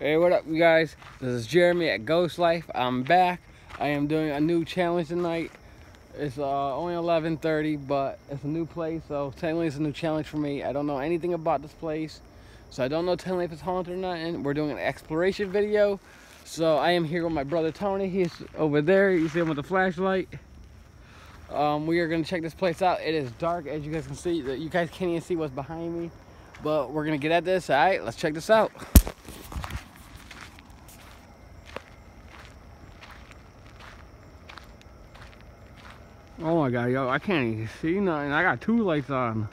Hey, what up, you guys? This is Jeremy at Ghost Life. I'm back. I am doing a new challenge tonight. It's uh, only 11:30, but it's a new place, so technically it's a new challenge for me. I don't know anything about this place, so I don't know technically if it's haunted or not. And we're doing an exploration video. So I am here with my brother Tony. He's over there. You see him with the flashlight. Um, we are gonna check this place out. It is dark, as you guys can see. You guys can't even see what's behind me, but we're gonna get at this. All right, let's check this out. Oh my god, yo, I can't even see nothing. I got two lights on.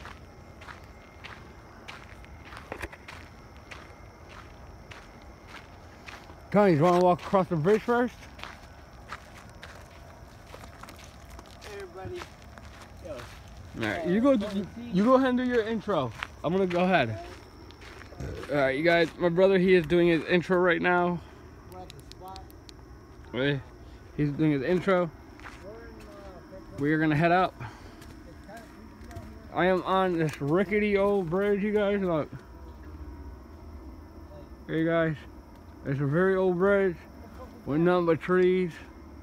Tony, you want to walk across the bridge first? Hey everybody. Yo. Alright, uh, you go you go ahead and do your intro. I'm gonna go ahead. Alright, you guys, my brother he is doing his intro right now. Wait, he's doing his intro. We are gonna head up. I am on this rickety old bridge, you guys. Look. Hey guys. It's a very old bridge with nothing but trees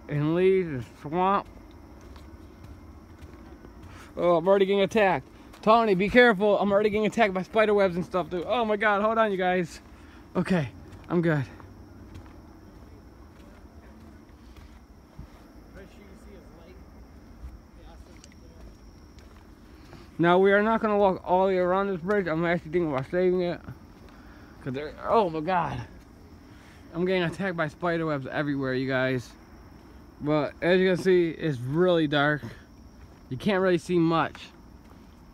and leaves and swamp. Oh, I'm already getting attacked. Tony, be careful. I'm already getting attacked by spider webs and stuff, dude. Oh my god, hold on, you guys. Okay, I'm good. Now we are not gonna walk all the way around this bridge. I'm actually thinking about saving it. Cause there, oh my God. I'm getting attacked by spider webs everywhere, you guys. But as you can see, it's really dark. You can't really see much.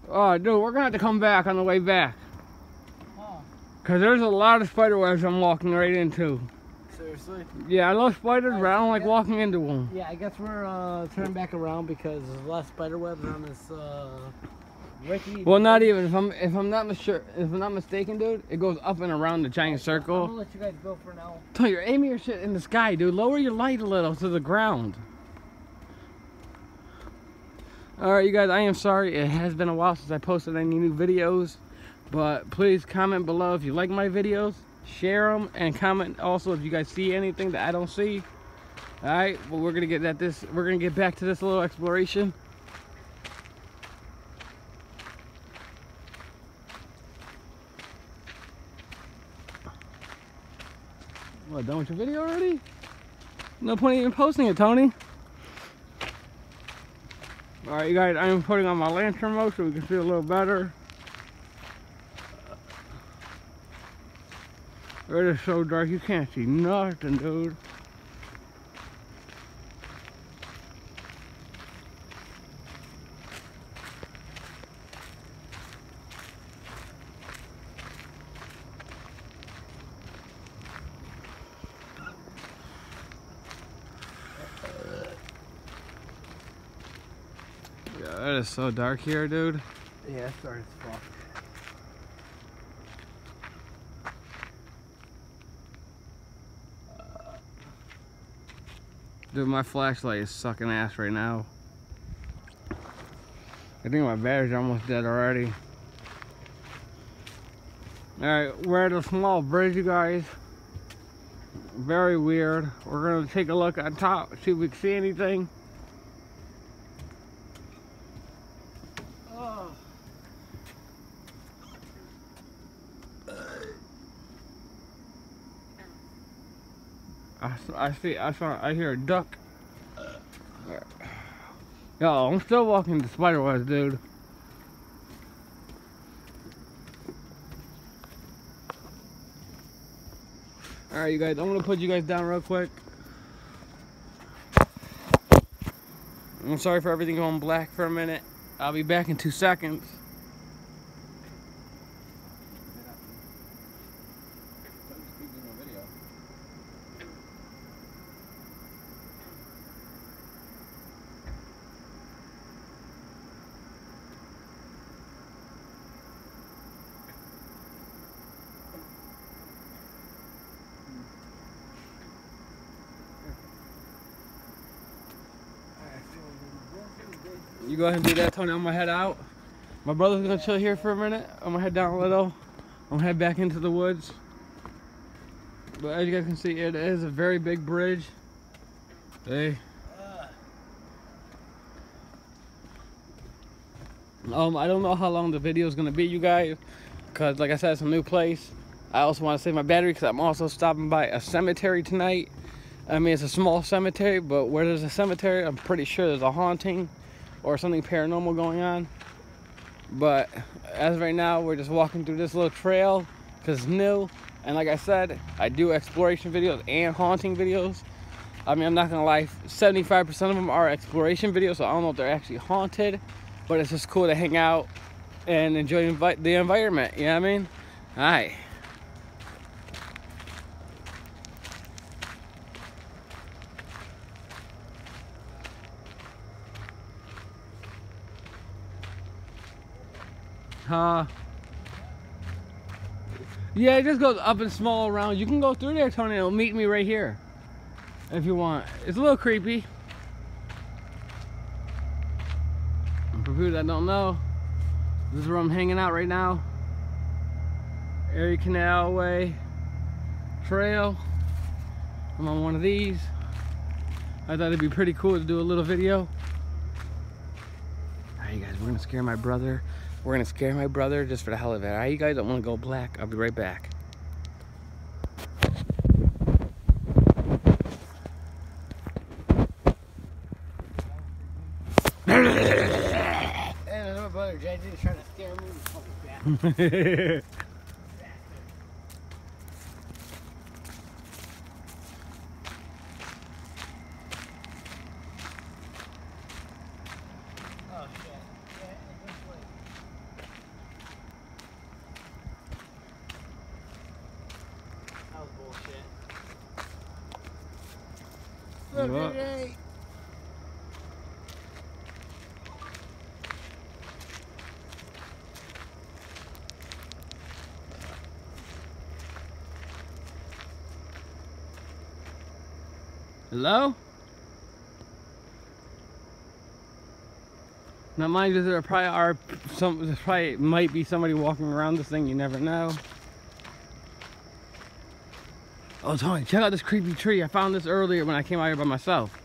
Oh, dude, we're gonna have to come back on the way back. Cause there's a lot of spider webs I'm walking right into. Seriously? Yeah, I love spiders, but I don't like walking into them. Yeah, I guess we're uh, turning back around because there's a lot of spider webs on this uh, rickety. Well, not even if I'm if I'm not mis- if I'm not mistaken, dude. It goes up and around the giant I'm circle. gonna let you guys go for now. Tell you're aiming your shit in the sky, dude. Lower your light a little to the ground. Alright, you guys, I am sorry. It has been a while since I posted any new videos. But please comment below if you like my videos. Share them and comment also if you guys see anything that I don't see. Alright, well, we're going to get at this. We're going to get back to this little exploration. What, done with your video already? No point even posting it, Tony. Alright, you guys, I'm putting on my lantern mode so we can see a little better. It is so dark, you can't see nothing, dude. Yeah, it is so dark here, dude. Yeah, it's dark as fuck. Dude, my flashlight is sucking ass right now. I think my battery's almost dead already. Alright, we're at a small bridge, you guys. Very weird. We're gonna take a look on top, see if we can see anything. Oh. I, see, I saw, I hear a duck. Yo, I'm still walking the spider webs, dude. Alright, you guys, I'm gonna put you guys down real quick. I'm sorry for everything going black for a minute. I'll be back in two seconds. You go ahead and do that, Tony. I'm gonna head out. My brother's gonna chill here for a minute. I'm gonna head down a little. I'm gonna head back into the woods. But as you guys can see, it is a very big bridge. Hey. Um, I don't know how long the video is gonna be, you guys, because like I said, it's a new place. I also want to save my battery because I'm also stopping by a cemetery tonight. I mean, it's a small cemetery, but where there's a cemetery, I'm pretty sure there's a haunting or something paranormal going on. But as right now, we're just walking through this little trail because it's new. And like I said, I do exploration videos and haunting videos. I mean, I'm not gonna lie, 75% of them are exploration videos, so I don't know if they're actually haunted but it's just cool to hang out and enjoy the environment. You know what I mean? All right. Uh, yeah, it just goes up and small around. You can go through there, Tony. It'll meet me right here if you want. It's a little creepy. For people that don't know, this is where I'm hanging out right now. Erie Canal Way Trail. I'm on one of these. I thought it'd be pretty cool to do a little video. Alright you guys, we're gonna scare my brother. We're gonna scare my brother just for the hell of it. Alright you guys, I wanna go black. I'll be right back. trying to scare me. Hello? Now mind you, there probably are some, there probably might be somebody walking around this thing, you never know. Oh Tony, check out this creepy tree. I found this earlier when I came out here by myself.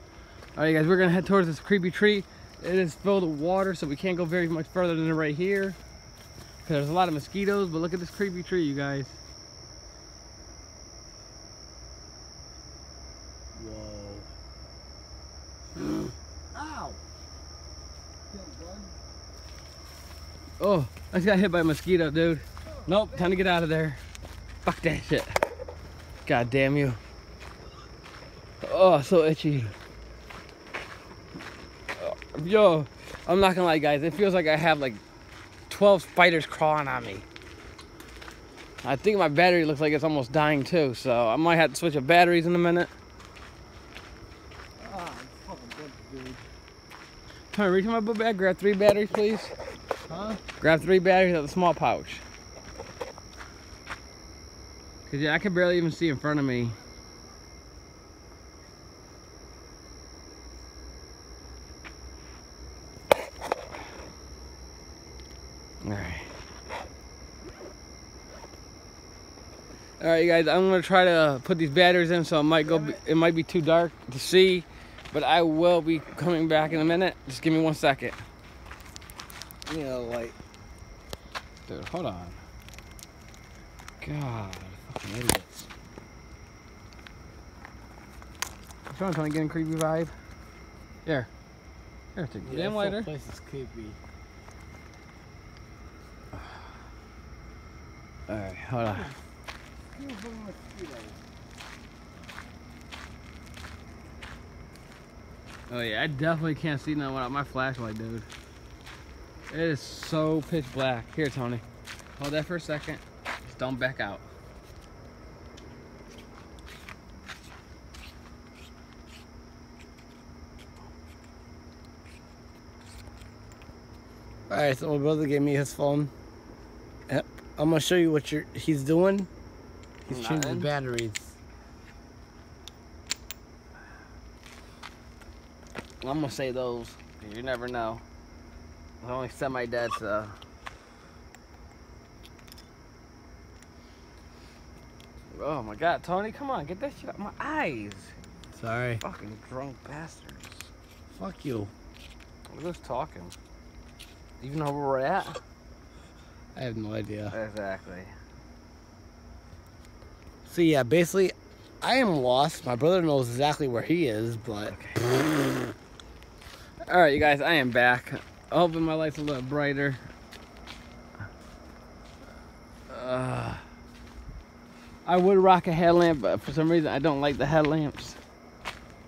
Alright guys, we're gonna head towards this creepy tree. It is filled with water, so we can't go very much further than right here. Cause there's a lot of mosquitoes, but look at this creepy tree, you guys. Whoa. Ow! Oh, I just got hit by a mosquito, dude. Nope, time to get out of there. Fuck that shit. God damn you. Oh, so itchy. Yo, I'm not gonna lie, guys. It feels like I have like 12 spiders crawling on me. I think my battery looks like it's almost dying too, so I might have to switch up batteries in a minute. Ah, fucking dude. Can I reach in my book bag, grab three batteries, please? Huh? Grab three batteries out of the small pouch. Cause yeah, I can barely even see in front of me. Alright. Alright you guys, I'm gonna try to put these batteries in so it might go it might be too dark to see. But I will be coming back in a minute. Just give me one second. Know, like. Dude, hold on. God, fucking idiots. You trying to get a creepy vibe? Here. Here, take the Yeah, damn this lighter. place is creepy. Alright, hold on. Oh yeah, I definitely can't see nothing without my flashlight, dude. It is so pitch black. Here, Tony. Hold that for a second. Just don't back out. Alright, so my brother gave me his phone. Yep. I'm gonna show you what you're, he's doing. He's changing Nothing. batteries. I'm gonna say those. You never know. It's only sent semi-dead, so. Oh my god, Tony, come on, get that shit out of my eyes. Sorry. Fucking drunk bastards. Fuck you. We're who's talking. Do you know where we're at? I have no idea. Exactly. So yeah, basically, I am lost. My brother knows exactly where he is, but All right, you guys, I am back. Hoping my life's a little brighter. Uh, I would rock a headlamp, but for some reason I don't like the headlamps.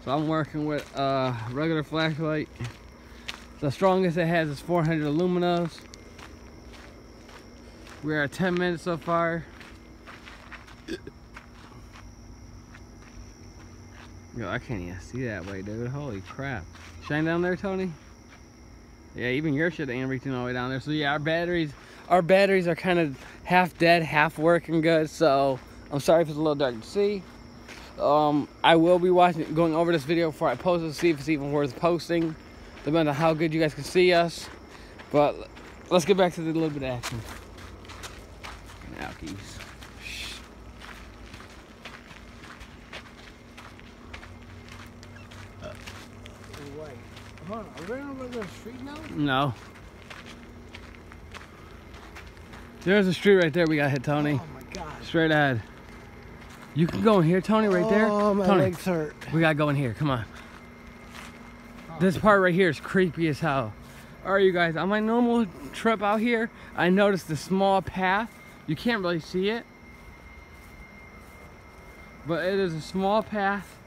So I'm working with a regular flashlight. The strongest it has is 400 lumens. We're at 10 minutes so far. Yo, I can't even see that way, dude. Holy crap. Shine down there, Tony? Yeah, even your shit ain't reaching all the way down there. So yeah, our batteries, our batteries are kind of half dead, half working good. So I'm sorry if it's a little dark to see. Um, I will be watching, going over this video before I post it to see if it's even worth posting. Depending on how good you guys can see us. But let's get back to the little bit of action. Alkies. Wait, hold on. Are we on a regular street now? No. There's a street right there we got hit, Tony. Oh my god. Straight ahead. You can go in here, Tony, right there. Oh, my Tony, legs hurt. we gotta go in here. Come on. This part right here is creepy as hell. All right, you guys, on my normal trip out here, I noticed the small path. You can't really see it. But it is a small path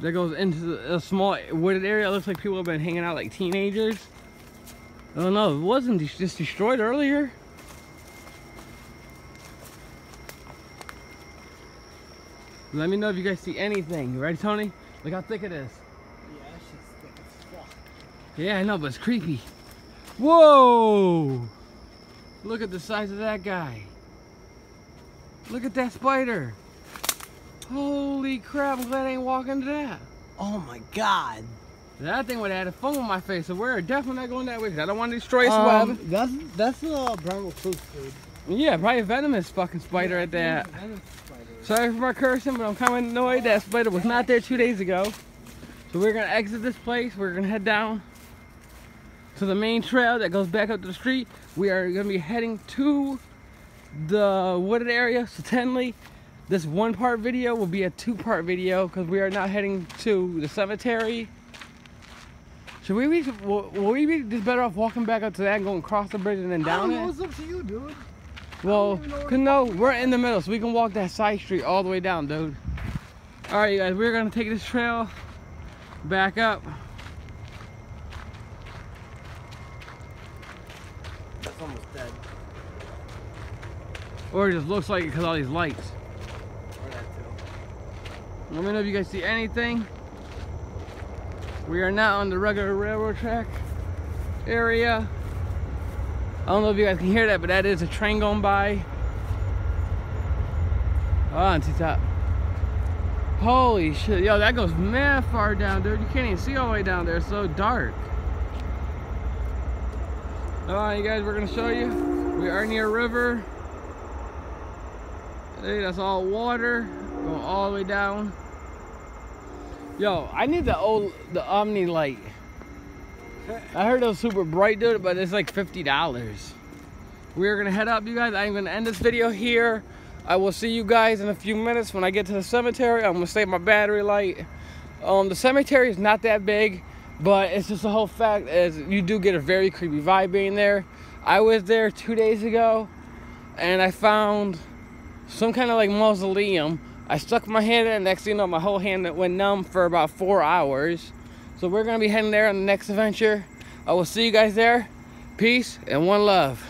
that goes into a small wooded area. It looks like people have been hanging out like teenagers. I don't know, it wasn't just destroyed earlier. Let me know if you guys see anything. You ready, Tony? Look how thick it is. Yeah, that shit's thick as fuck. Yeah, I know, but it's creepy. Whoa! Look at the size of that guy. Look at that spider. Holy crap, I'm glad I ain't walking into that. Oh my god. That thing would have had a foam on my face, so we're definitely not going that way. I don't want to destroy its Um, web. that's that's a Bramble Fruit, dude. Yeah, probably a venomous fucking spider at that. Spider. Sorry for my cursing, but I'm kind of annoyed that spider was not there two days ago. So we're gonna exit this place. We're gonna head down to the main trail that goes back up to the street. We are gonna be heading to the wooded area, so Tenley. This one part video will be a two part video because we are now heading to the cemetery. Should we be, will, will we be just better off walking back up to that and going across the bridge and then down it? it's up to you, dude. Well, cause no, we're in the middle, so we can walk that side street all the way down, dude. All right, you guys, we're gonna take this trail back up. Almost dead. Or it just looks like it because all these lights. Or that too. Let me know if you guys see anything. We are now on the regular railroad track area. I don't know if you guys can hear that, but that is a train going by. Oh, on top. Holy shit. Yo, that goes mad far down, dude. You can't even see all the way down there. It's so dark. Alright, you guys, we're to show you. We are near a river. Hey, that's all water going all the way down. Yo, I need the old the Omni light. I heard it was super bright, dude, but it's like fifty dollars. We're gonna head up, you guys. I'm gonna end this video here. I will see you guys in a few minutes when I get to the cemetery. I'm gonna save my battery light. Um, the cemetery is not that big, but it's just the whole fact is you do get a very creepy vibe being there. I was there two days ago, and I found some kind of like mausoleum. I stuck my hand in it, next thing you know, my whole hand went numb for about four hours. So we're gonna be heading there on the next adventure. I will see you guys there. Peace and one love.